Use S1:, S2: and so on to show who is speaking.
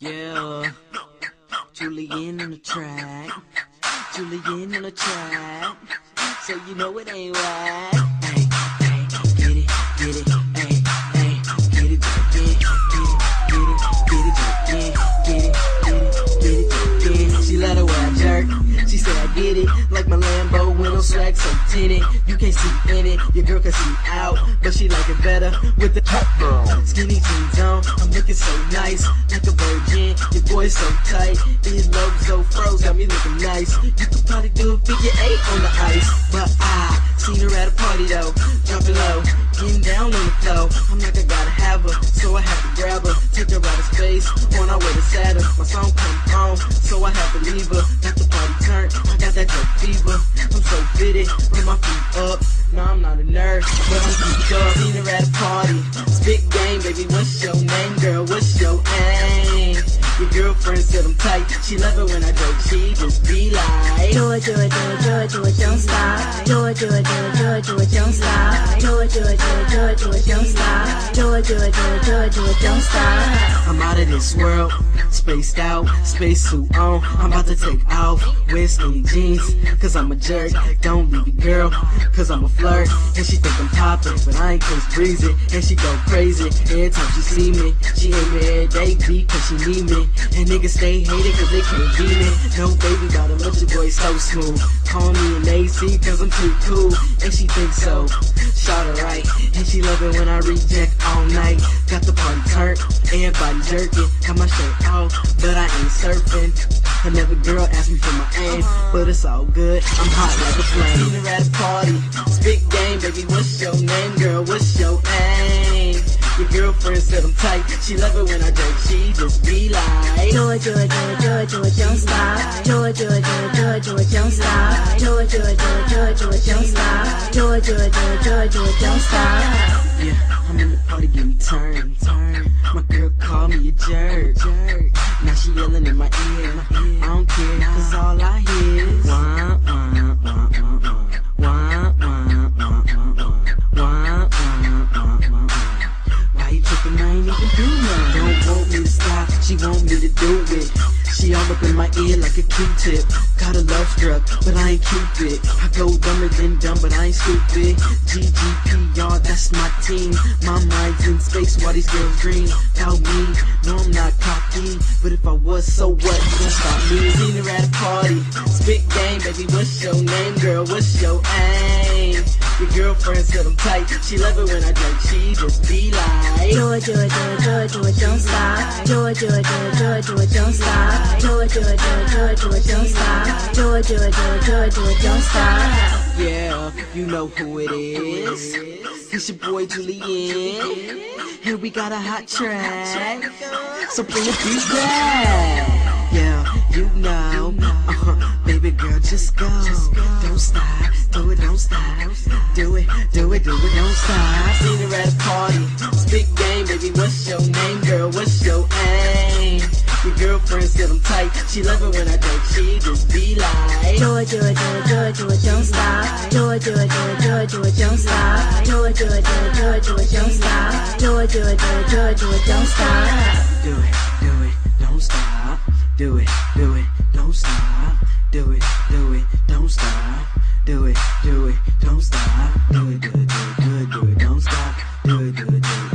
S1: Yeah, Julian on the track. Julian on the track. So you know it ain't right. I get it, like my Lambo window swag so tinted. You can't see in it, your girl can see out, but she like it better with the top girl. Skinny jeans on, I'm looking so nice, like a virgin. Your boy's so tight, these love so froze, got me looking nice. You could probably do a figure eight on the ice, but I seen her at a party though, dropping low, getting down on the floor. I'm like I gotta have her, so I have to grab her, take her out of space, on our way to Saturn. My song come on, so I have to leave her. Got the Drug fever. I'm so fitted, run my feet up. No, I'm not a nerd, but I'm geeked up. Seen at a party, spit game, baby. What's your name, girl? What's your aim? Your girlfriend said I'm tight. She love it when I joke. She just be like,
S2: Do it, do it, do it, do it, do it, don't stop. Do it, do it, do it, do it, do it, don't stop. Do it, do it, do it, do it, do it, don't stop. It, do it, do it, do it, do it, don't stop.
S1: I'm out of this world, spaced out, spacesuit on. I'm about to take off, wear skinny jeans, cause I'm a jerk. Don't leave me, girl, cause I'm a flirt. And she think I'm poppin', but I ain't Chris Breezy. And she go crazy every time she see me. She hate me every day, beat cause she need me. And niggas stay hated cause they can't beat me. No baby, got a little boy so smooth. Call me an AC cause I'm too cool. And she thinks so. Shot her right. And she love it when I reject all all night. Got the party turned, everybody jerking. Got my shirt off, but I ain't surfing. Another girl asked me for my aim, but it's all good. I'm hot like a flame. You're at a party, it's big game, baby. What's your name, girl? What's your aim? Your girlfriend said I'm tight. She love it when I jerk. She just be like,
S2: Joy, joy, joy, joy, joy, don't stop. Joy, joy, joy, joy, joy, don't stop. Joy, joy, joy, joy, joy, don't stop. Joy, joy, joy, joy, joy, don't stop.
S1: I'm in the party, get me turned, turned. My girl called me a jerk, jerk. Now she yelling in my ear. I don't care, cause all I hear is wah, wah, wah, wah, wah. Wah, wah, wah, wah, wah. Wah, wah, wah, wah, wah. Why you tripping? I ain't even do nothing. Don't want me to stop, she want me to do it. She all up in my ear like a Q-tip. Got a love struck, but I ain't Cupid. I go dumber than dumb, but I ain't stupid. GGP, y'all, that's my team. My mind's in space while these girls dream about me. No, I'm not cocky, but if I was, so what? You gon' stop me? Seen her at a party. Spit game, baby, what's your name, girl? What's your aim? Girlfriend said I'm tight. She love it when I drink. She just be like.
S2: Do it, do it, do it, do it, do it, don't stop. Do it, do it, do it, do it, do it, don't stop. Do it, do it, do it, do it, do it, don't stop. Do it, do it, do it, do it, do it, don't stop.
S1: Yeah, you know who it is. It's your boy Julian. And we got a hot track. So bring the beat back. Do it, do don't stop. Seen her at a party. Spit game, baby. What's your name, girl? What's your aim? Your girlfriend said I'm tight. She love it when I drink. She just be like.
S2: Do it, do it, do it, do it, do it, don't stop. Do it, do it, do it, do it, do it, don't stop. Do it, do it, do it, do it, do it, don't stop. Do it, do it, do it, do it, do it, don't stop.
S1: Do it, do it, don't stop. Do it, do it, don't stop. Do it, do it, don't stop. Do it, do it, good, good, good.